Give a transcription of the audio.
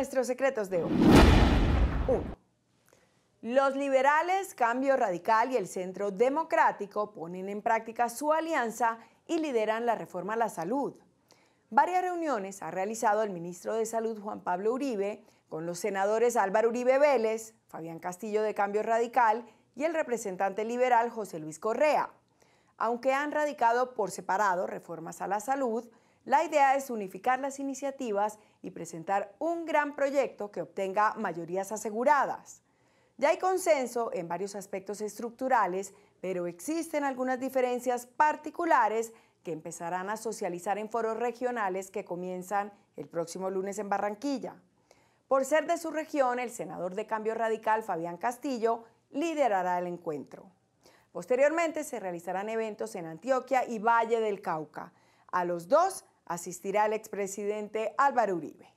nuestros secretos de hoy. 1. Los liberales, Cambio Radical y el Centro Democrático ponen en práctica su alianza y lideran la reforma a la salud. Varias reuniones ha realizado el ministro de Salud Juan Pablo Uribe con los senadores Álvaro Uribe Vélez, Fabián Castillo de Cambio Radical y el representante liberal José Luis Correa. Aunque han radicado por separado reformas a la salud, la idea es unificar las iniciativas y presentar un gran proyecto que obtenga mayorías aseguradas. Ya hay consenso en varios aspectos estructurales, pero existen algunas diferencias particulares que empezarán a socializar en foros regionales que comienzan el próximo lunes en Barranquilla. Por ser de su región, el senador de Cambio Radical, Fabián Castillo, liderará el encuentro. Posteriormente se realizarán eventos en Antioquia y Valle del Cauca. A los dos asistirá el expresidente Álvaro Uribe.